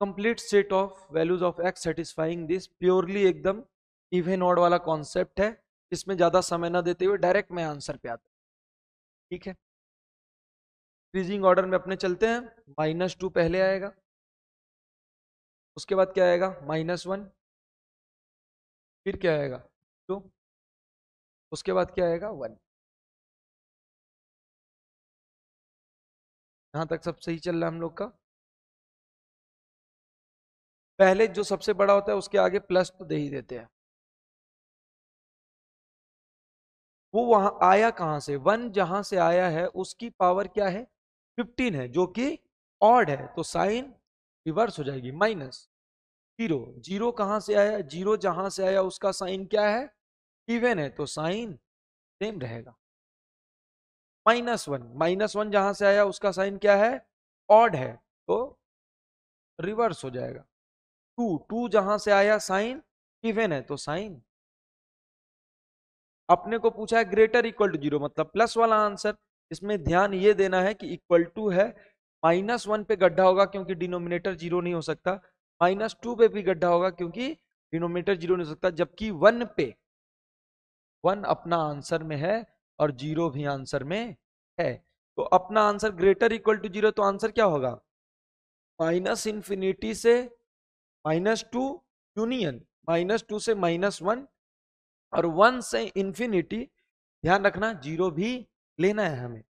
Complete set of values of x satisfying this purely एकदम even odd वाला concept है इसमें ज़्यादा समय ना देते हुए डायरेक्ट मैं आंसर पे आता ठीक है इंक्रीजिंग ऑर्डर में अपने चलते हैं माइनस टू पहले आएगा उसके बाद क्या आएगा माइनस वन फिर क्या आएगा टू उसके बाद क्या आएगा वन यहाँ तक सब सही चल रहा है हम लोग का पहले जो सबसे बड़ा होता है, उसके आगे प्लस तो दे ही देते हैं। वो वहाँ आया कहाँ से? वन जहाँ से आया है, उसकी पावर क्या है? फिफ्टीन है, जो कि ऑड है। तो साइन रिवर्स हो जाएगी माइनस ज़ीरो ज़ीरो कहाँ से आया? ज़ीरो जहाँ से आया, उसका साइन क्या है? इवन है तो साइन सेम रहेगा। माइनस वन माइनस वन जहाँ से आया, उसका साइन क्या है? ऑड है तो रिवर्स हो जाएगा। टू टू जहाँ से आया साइन, इवन है तो साइन। अपने को पूछा है ग्रेटर इक्वल टू ज़ीरो मतलब प्लस वाला आंसर इसमें ध्यान ये देना है कि इक्वल टू है माइनस वन पे गड्ढा होगा क्योंकि डिनोमिनेटर ज़ीरो नहीं हो सकता। माइनस टू पे भी गड्ढा होगा क्योंकि डिनोमिनेटर ज़ीरो नहीं हो सकता, जबकि वन पे। वन अपना आंसर में है और ज़ीरो भी आंसर में है। तो अपना answer greater equal to zero तो आंसर क्या होगा? माइनस इंफिनिटी से minus two union, minus two से माइनस वन, और वन से इंफिनिटी ध्यान रखना ज़ीरो भी लेना है हमें।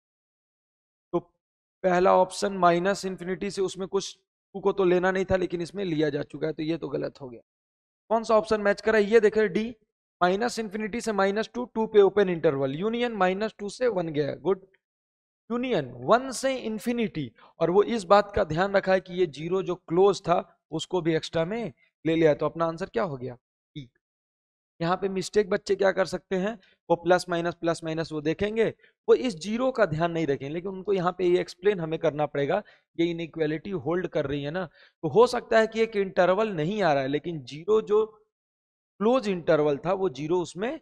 तो पहला ऑप्शन माइनस इंफिनिटी से उसमें कुछ टू को तो लेना नहीं था, लेकिन इसमें लिया जा चुका है तो ये तो गलत हो गया। कौन सा ऑप्शन मैच करा? ये देखे डी, माइनस इंफिनिटी से माइनस टू टू पे open interval, union minus two से वन गया, गुड। यूनियन, वन से इंफिनिटी और वो इस बात का ध्यान रखा है कि ये ज़ीरो जो क्लोज था उसको भी एक्स्ट्रा में ले लिया। तो अपना आंसर क्या हो गया? ठीक यहाँ पे मिस्टेक बच्चे क्या कर सकते हैं? वो प्लस माइनस प्लस माइनस वो देखेंगे। वो इस ज़ीरो का ध्यान नहीं रखेंगे, लेकिन उनको यहाँ पे ये एक्सप्लेन हमें करना पड़ेगा ये इनइक्वालिटी होल्ड कर रही है ना। तो हो सकता है कि एक इंटरवल नहीं आ रहा है, लेकिन ज़ीरो जो क्लोज इंटरवल था, वो ज़ीरो उसमें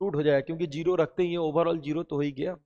टूट हो जाएगा, क्योंकि ज़ीरो रखते ही ओवरऑल ज़ीरो तो हो ही गया।